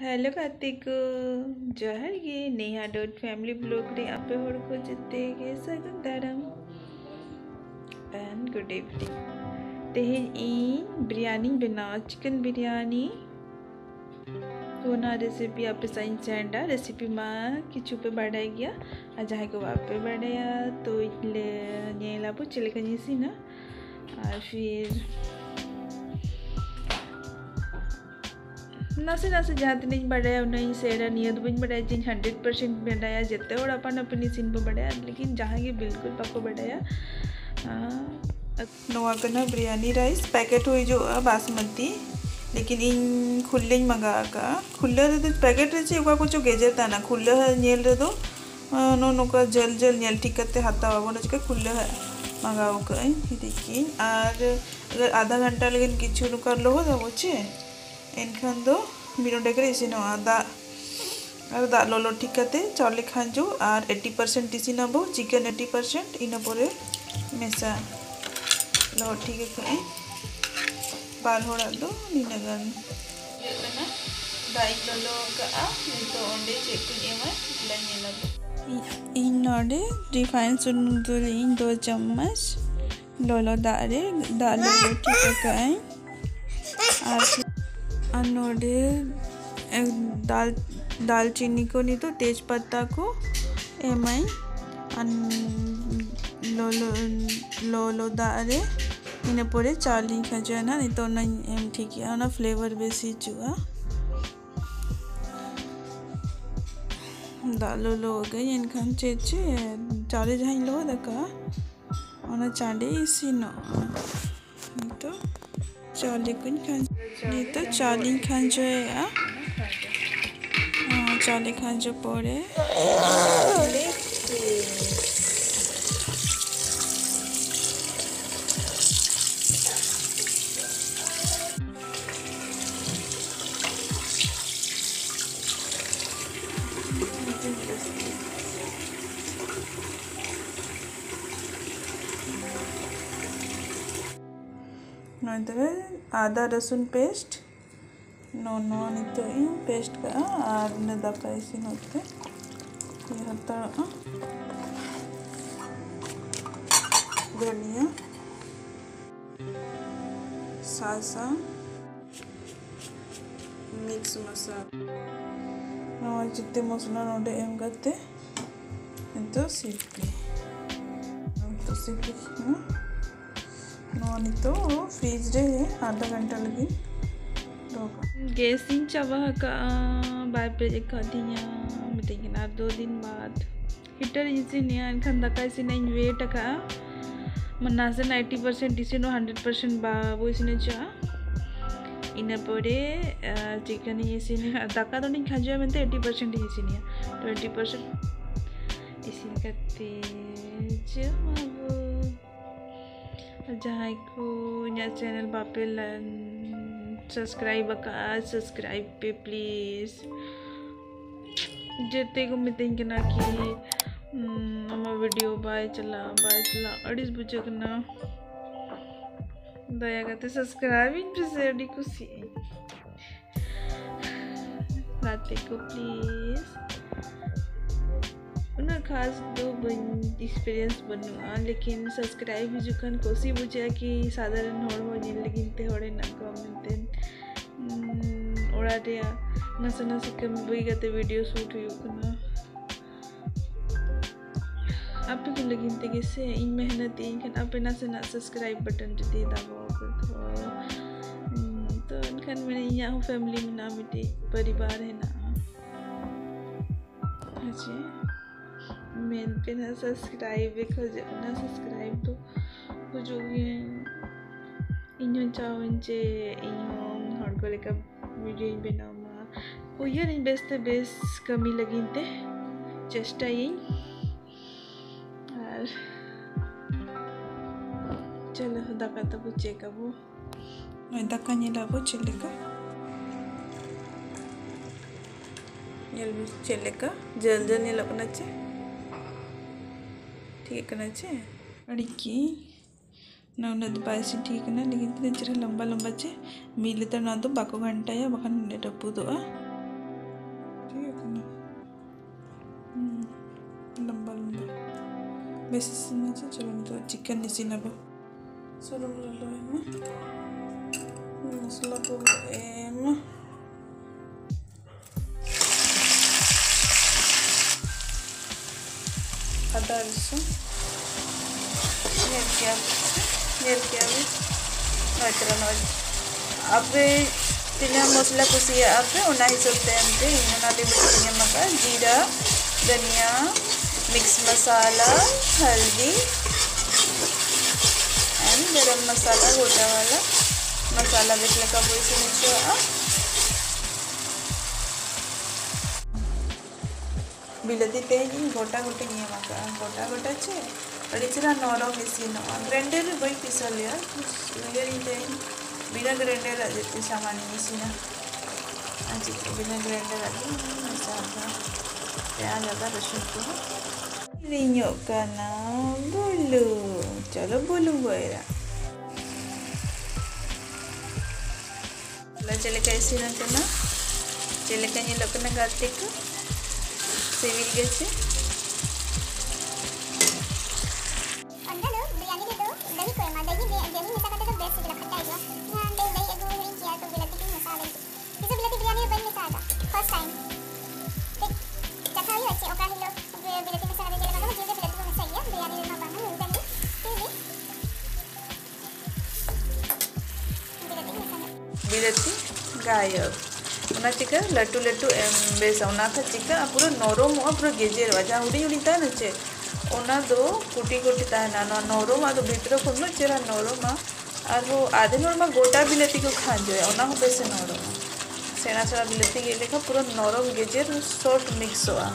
Hello Kartik Johar गे Neha dot family blog रे आपे को जिते गे सगन दारम एंड गुड इवनिंग तेहें इन बिरयानी बनाओ चिकन बिरयानी। कोना रेसिपी आपे साइन सेंडा रेसिपी मा किचु पे बढ़ाई गया। आ जहाँ को वापे बढ़ाया तो इतले नेला पु चले कहीं ना। और फिर नासे नासे जहाँ तीन बड़ा सेरा नियत बन बड़ा जिन हंड्रेड परसेंट बढ़ाया जिते और अपन अपनी सीन पर बढ़ाया, लेकिन जहाँ के बिल्कुल पाको बढ़ाया नवा कना बिरयानी राइस पैकेट हुई जो बासमती, लेकिन इन खुले मंगा का, खुले रे पैकेट रे चेवा कुछ ता ना, खुले नेल रे दो नो नो जल जल, नेल ठीक करते, हाथा बाबो ना खुले है, मंगाओ आधा घंटा लेकिन किचु नुकर लो हो जाबो चे एनखान दो करे इसिनोआ दाग और दाग ललो ठीक चावले खांजो और एट्टी परसेंट इसिनाबो चिकेन एट्टी परसेंट इन परे मेसा लो ठीक है बार होड़ा दो निनागान दाई ललो का चेक इन रिफाइन सुन दो इन दो चम्मच लोलो दारे दाल ललो ठीक है अनोडे दाल, दालचीनी को नहीं तो तेज पत्ता को एम आई लोलो लोलो दारे इन परे चाली खा ना, नहीं तो एम ठीक है, ना फ्लेवर बेसी चुआ दालो लो गई इनखान चे चे चाले जहाँ लो दका ona chande isino तो चाली कुन खान ये तो चाली खान जो है यार हाँ चाली खान जो पड़े नोइदरे आदा रसुन पेस्ट, नो नो नितो पेस्ट का आर ने इसी ये धनिया, सासा, मिक्स मसाला। नो जितने मसाला नोडे एम करते तो सिप्पी तो सिप्पी तो फ्रीज रे आधा घंटा लगे। गैसिंग चावा का बाय पे का दिया मिटेंगे ना, दो दिन बाद। हीटर इसी नहीं इनखान दका इसी नहीं वेट का मना से नाइन्टी परसेंट इसी नो हंड्रेड परसेंट बाबू इसी चा इन परे चिकन इसी दाका तो नहीं खाजो, में एटी परसेंट इसी नहीं ट्वेंटी परसेंट इसी करते जहाँ को यहाँ चैनल बापे सब्सक्राइब का सब्सक्राइब पे प्लीज़ जेते को मितेंगे ना कि मम्मा वीडियो बाय चला बाय चला, अड़ीस बुझे ना। दया करते सब्सक्राइब इन से अड़ी खुशी रात को प्लीज़ उन्हें खास दो एक्सपीरियंस बनुआ लेकिन सब्सक्राइब जुकान कोसी बुझा कि साधारण हड़ हो जिन लेकिन ते हड़े ना को मिलते। ओड़ा रे नसे नसे कम बई गते वीडियो शूट हुई कना आप को लेकिन ते कैसे इन मेहनत इन खान आप नसे ना सब्सक्राइब बटन जदि दाबो तो। तो इनखान मैंने यहाँ फैमिली में ना मिटे, परिवार है ना। अच्छा मेन पे ना सब्सक्राइब ना सब्सक्राइब तो खोजोगे इन चावन चे इन को लेकर वीडियो बनाऊँगा। उयर इन बेस्ट बेस कमी लगी ते चेष्टा ये और चलो दाका तो बुझे का वो दाका नीला वो चलेगा चलेगा जल जल नीला अपना चाहिए। ठीक है चे अड़की ना उन्हें तो पायसी ठीक ना लेकिन तेरे चेहरा लंबा लंबा चे मिले तो ना तो बाको घंटा या बखान रपू दो ठीक है ना हम्म, लंबा लंबा बेसी सिना चाहिँ चलो तो चिकन निसिनब सुरुम ललो एम मसला को एम ಅದ ಅರಸು ಏಲಕ್ಕಿ ಹಾಕಿ ಏಲಕ್ಕಿ ಹಾಕಿ ನೋಯ್ತಿರ ನೋಡಿ ಅಪ್ಪೆ ತಿನ್ನ ಮಸಾಲ ಕುಸಿ ಅಪ್ಪೆ ಉಣ್ಣ ಹಿಸುತ್ತೆ ಅಂತ ಇನ್ನೊಂದು ಬಿಡ್ತೀನಿ ಮಗ ಜೀರಾ ಧನಿಯಾ ಮಿಕ್ಸ್ ಮಸಾಲ ಹಲ್ದಿ ಆ್ಯಂಡ್ ಗರಂ ಮಸಾಲ ಊಟವಾಲ ಮಸಾಲ ಬಿಸ್ಲಕ್ಕ ಬೋಯಿಸಿ ಮಿಕ್ಸ್ ବିଲାତି ଦେଇକି ଗୋଟା ଗୋଟେ ନିଏ ମାକା ଗୋଟା ଗୋଟା ଯେ ଅଡ଼ିଚିରା ନରମ ମିଶିନ ଗ୍ରାଇଣ୍ଡରରେ ବହି ପିସଲି ଦେଇକି ବିନା ଗ୍ରାଇଣ୍ଡର ଯେତେ ସାମାନ ମିଶିନା ଆଜି ବିନା ଗ୍ରାଇଣ୍ଡର ଆଜି ମିଶା ପିଆଜ ଅଦା ରସୁଣ ରିño kana bulu chalo bulu boira ఇలా చిలక వేసినా చిన్న చిలక నీళ్ళు ఒక గట్టికి সেমিল গেছে বিলেতি গায়ক ᱚᱱᱟ ᱪᱤᱠᱟᱹ ᱞᱟᱹᱴᱩ ᱞᱟᱹᱴᱩ ᱮᱢ ᱵᱮᱥᱟ ᱚᱱᱟ ᱠᱷᱟ ᱪᱤᱠᱟᱹ ᱯᱩᱨᱟᱹ ᱱᱚᱨᱚᱢᱚᱜᱼᱟ ᱯᱩᱨᱟᱹ ᱜᱮᱡᱮᱨᱚᱜᱼᱟ ᱡᱟᱦᱟᱸ ᱦᱩᱰᱤᱧ ᱦᱩᱰᱤᱧ ᱛᱟᱦᱮᱱᱟ ᱪᱮ ᱚᱱᱟ ᱫᱚ ᱠᱩᱴᱤ ᱠᱩᱴᱤ ᱛᱟᱦᱮᱱᱟ ᱱᱚᱣᱟ ᱱᱚᱨᱚᱢᱟᱜ ᱫᱚ ᱵᱷᱤᱛᱨᱤ ᱠᱷᱚᱱ ᱩᱱᱟᱹᱜ ᱪᱮᱦᱨᱟ ᱱᱚᱨᱚᱢᱟ ᱟᱨᱦᱚᱸ ᱟᱫᱷᱮᱱ ᱦᱚᱲ ᱢᱟ ᱜᱚᱴᱟ ᱵᱤᱞᱟᱹᱛᱤ ᱠᱚ ᱠᱷᱟᱸᱡᱚᱭᱟ ᱚᱱᱟ ᱦᱚᱸ ᱵᱮᱥᱮ ᱱᱚᱨᱚᱢᱟ ᱥᱮᱬᱟ ᱥᱮᱬᱟ ᱵᱤᱞᱟᱹᱛᱤ ᱜᱮᱫ ᱞᱮᱠᱷᱟᱱ ᱯᱩᱨᱟᱹ ᱱᱚᱨᱚᱢ ᱜᱮᱡᱮᱨ ᱥᱚᱴ ᱢᱤᱠᱥᱚᱜᱼᱟ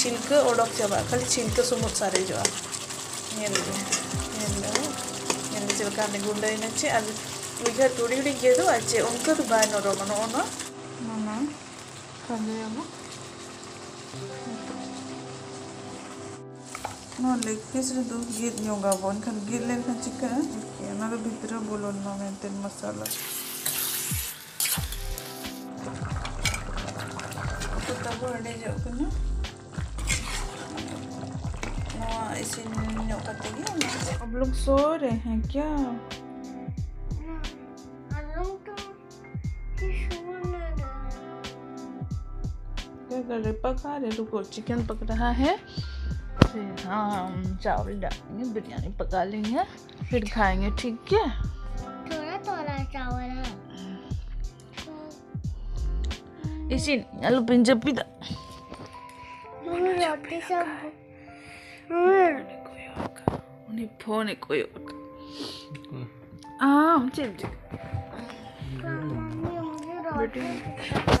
ᱪᱷᱤᱞᱠᱟᱹ ᱚᱰᱚᱠ ᱪᱟᱵᱟᱜᱼᱟ ᱠᱷᱟᱹᱞᱤ ᱪᱷᱤᱞᱠᱟᱹ ᱥᱩᱢᱩᱫ ᱥᱟᱨᱮᱡᱚᱜᱼᱟ ᱧᱮᱞ ᱢᱮ ᱧᱮᱞ ᱫᱚ ᱧᱮᱞ ᱢᱮ ᱪᱮᱫ ᱞᱮᱠᱟ ᱦᱟᱱᱮ ᱜᱩᱸᱰᱟᱹᱭᱮᱱᱟ ᱪᱮ ᱟᱨ ᱩᱭᱦᱟᱹᱨ ᱦᱩᱰᱤᱧ ᱦᱩᱰᱤᱧ ᱜᱮᱫᱚᱜᱼᱟ ᱪᱮ ᱚᱱᱠᱟ ᱫᱚ ᱵᱟᱭ ᱱᱚᱨᱚᱢᱟ ᱱᱚᱜᱼᱚ ᱱᱚᱣᱟ మనం కరివేపు ನೋಡ್ಲಿ ಕೇಸರಿದು ಗೀದ್ ನೀವಾಗ ಒಂದು ಗೀರ್ಲೇನ ಚಿಕನ್ ಏನಾದ್ರು ಬಿದ್ದರೆ ಬೋಲೋಣ अब लोग सो रहे हैं क्या गले पका रहे रुको चिकन पक रहा है। फिर हम चावल डालेंगे बिरयानी पका लेंगे फिर खाएँगे ठीक है? थोड़ा थोड़ा चावल है। इसी आलू पंजाबी दा रोटी उन्हें फ़ोन कोई आम चल चल मम्मी बेटी।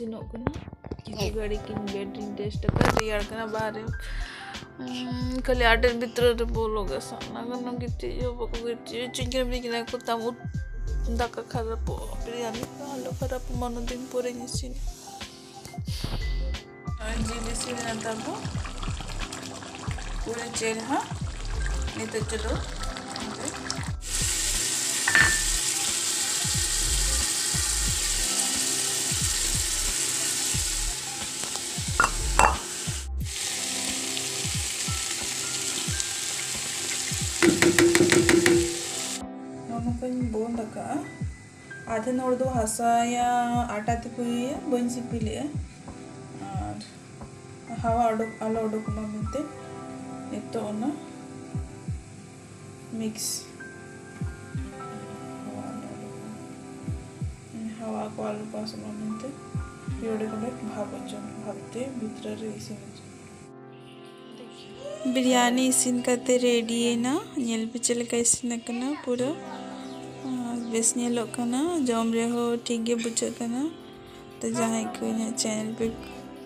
ᱤᱥᱤᱱᱚᱜ ᱠᱟᱱᱟ ᱠᱤᱪᱷᱩ ᱜᱷᱟᱹᱲᱤᱡ ᱤᱧ ᱵᱮᱰ ᱨᱤᱧ ᱴᱮᱥᱴ ᱟᱠᱟᱫᱟ ᱨᱮᱭᱟᱲ ᱠᱟᱱᱟ ᱵᱟᱦᱨᱮ ᱠᱷᱟᱹᱞᱤ ᱟᱴᱮᱫ ᱵᱷᱤᱛᱨᱤ ᱨᱮ ᱵᱚᱞᱚᱜᱼᱟ ᱥᱟᱱᱟ ᱠᱟᱱᱟ ᱜᱤᱛᱤᱡ ᱦᱚᱸ ᱵᱟᱠᱚ ᱜᱤᱛᱤᱡ ᱦᱚᱪᱚᱧ ᱠᱟᱱᱟ ᱢᱤᱛᱟᱹᱧ ᱠᱟᱱᱟ ᱠᱚ ᱛᱟᱢ ᱫᱟᱠᱟ ᱠᱷᱟᱨᱟᱯ ᱵᱤᱨᱭᱟᱱᱤ ᱟᱞᱚ ᱠᱷᱟᱨᱟᱯ ᱢᱚᱱᱮ ᱫᱤᱱ ᱯᱚᱨᱮᱧ ᱤᱥᱤᱱᱟ ᱡᱤᱞ ఇసిరిన తర్వాత పూరి చేరిన నీతో आधे हर दो हासा आटा तक बन सिपिले हवा अडक आलो अडक मनते नितो मिक्स हवा को आलू पास मनते योड़े कोडे भाव भावते भीतर इसिन बिरयानी इसिन करते रेडी है ना? नेल पे का इसिन करना पूरा। बेस जम रहे ठीक गे बुझा तो जहाँ को चैनल पे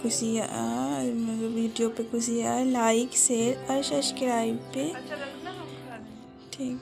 कुछ वीडियो पे खुशी लाइक शेयर और सब्सक्राइब पे। ठीक।